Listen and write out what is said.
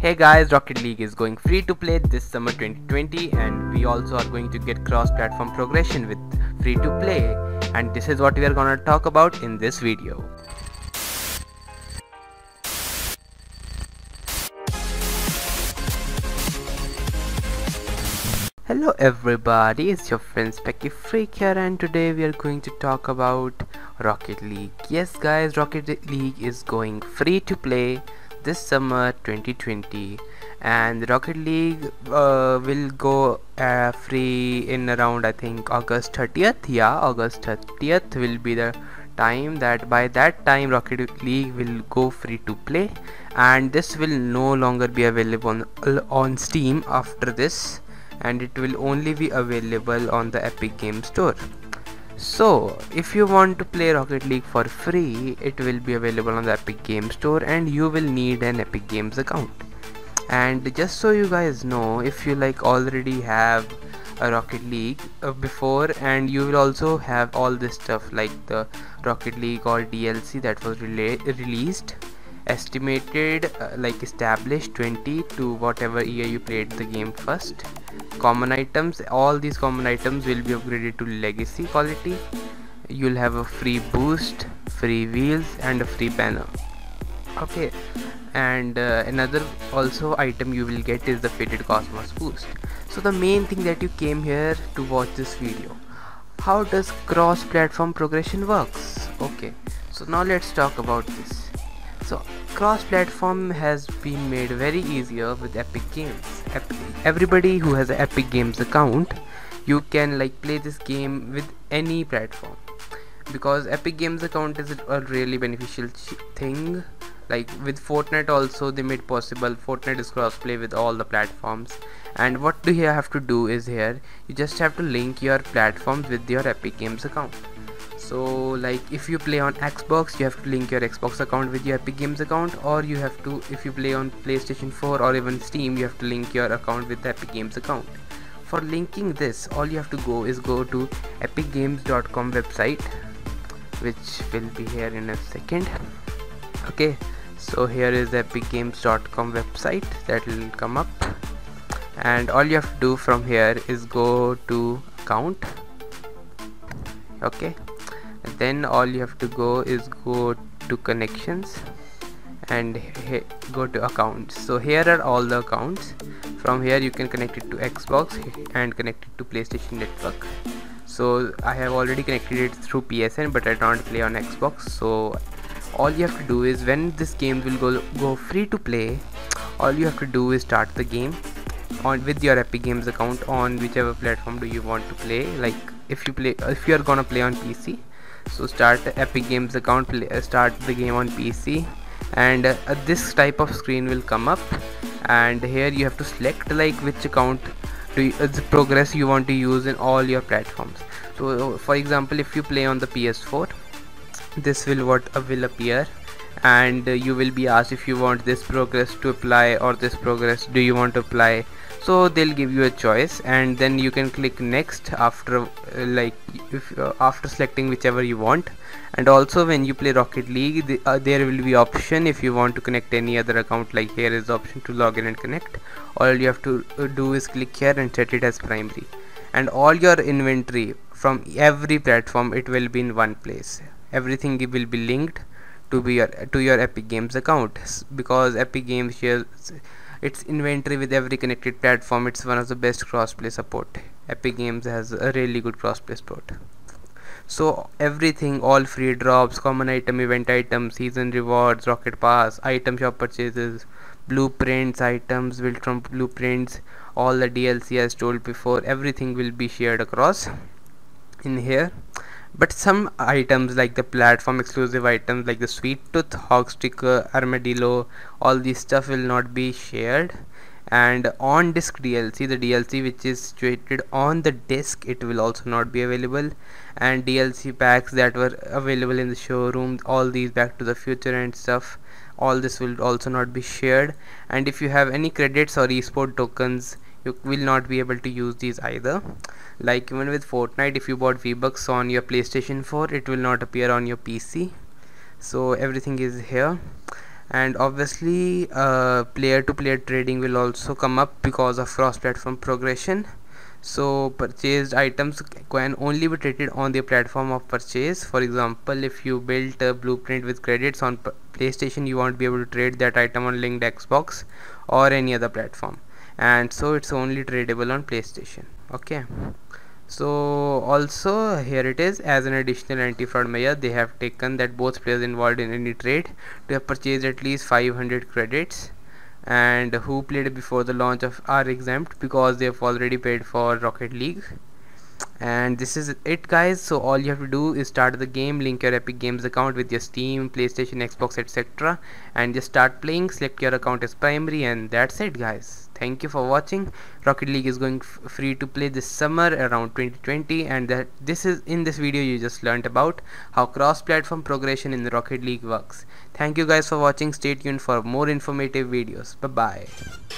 Hey guys, Rocket League is going free to play this summer 2020 and we also are going to get cross-platform progression with free to play and this is what we are gonna talk about in this video. Hello everybody, it's your friend Specky Freak here and today we are going to talk about Rocket League. Yes guys, Rocket League is going free to play this summer 2020 and Rocket League uh, will go uh, free in around I think August 30th yeah August 30th will be the time that by that time Rocket League will go free to play and this will no longer be available on, on Steam after this and it will only be available on the Epic Game Store so if you want to play Rocket League for free it will be available on the Epic Games Store and you will need an Epic Games account. And just so you guys know if you like already have a Rocket League uh, before and you will also have all this stuff like the Rocket League or DLC that was released estimated uh, like established 20 to whatever year you played the game first. Common items all these common items will be upgraded to legacy quality. You'll have a free boost free wheels and a free banner. Okay and uh, another also item you will get is the faded cosmos boost. So the main thing that you came here to watch this video. How does cross platform progression works? Okay so now let's talk about this so cross-platform has been made very easier with Epic Games. everybody who has an Epic Games account, you can like play this game with any platform because Epic Games account is a really beneficial thing. Like with Fortnite also they made possible Fortnite is crossplay with all the platforms and what do you have to do is here you just have to link your platforms with your Epic Games account so like if you play on xbox you have to link your xbox account with your epic games account or you have to if you play on playstation 4 or even steam you have to link your account with the epic games account. For linking this all you have to go is go to epicgames.com website which will be here in a second. Okay so here is the epicgames.com website that will come up. And all you have to do from here is go to account. Okay then all you have to go is go to connections and go to accounts. So here are all the accounts. From here you can connect it to xbox and connect it to playstation network. So i have already connected it through psn but i don't play on xbox. So all you have to do is when this game will go go free to play all you have to do is start the game on with your epic games account on whichever platform do you want to play. Like if you play if you are gonna play on pc so start the epic games account uh, start the game on pc and uh, this type of screen will come up. And here you have to select like which account to uh, the progress you want to use in all your platforms. So for example if you play on the ps4 this will what uh, will appear. And uh, you will be asked if you want this progress to apply or this progress do you want to apply so they'll give you a choice and then you can click next after uh, like if uh, after selecting whichever you want. And also when you play rocket league the, uh, there will be option if you want to connect any other account like here is the option to log in and connect. All you have to uh, do is click here and set it as primary. And all your inventory from every platform it will be in one place. Everything will be linked to be your to your epic games account. Because epic games shares its inventory with every connected platform. It's one of the best crossplay support. Epic games has a really good crossplay support. So everything all free drops common item event items season rewards rocket pass item shop purchases blueprints items built from blueprints all the dlc as told before everything will be shared across in here but some items like the platform exclusive items like the sweet tooth Hogsticker armadillo all these stuff will not be shared. And on disk DLC the DLC which is situated on the disk it will also not be available. And DLC packs that were available in the showroom all these back to the future and stuff all this will also not be shared. And if you have any credits or esport tokens you will not be able to use these either. Like even with Fortnite if you bought V-Bucks on your PlayStation 4 it will not appear on your PC so everything is here. And obviously player to player trading will also come up because of cross platform progression. So purchased items can only be traded on the platform of purchase. For example if you built a blueprint with credits on playstation you won't be able to trade that item on linked xbox or any other platform and so it's only tradable on playstation. Okay. So also here it is. As an additional anti-fraud measure they have taken that both players involved in any trade to have purchased at least 500 credits and who played before the launch of are exempt because they have already paid for Rocket League and this is it guys. So all you have to do is start the game link your epic games account with your steam playstation xbox etc and just start playing select your account as primary and that's it guys. Thank you for watching. Rocket league is going free to play this summer around 2020 and that this is in this video you just learned about how cross platform progression in rocket league works. Thank you guys for watching. Stay tuned for more informative videos. Bye bye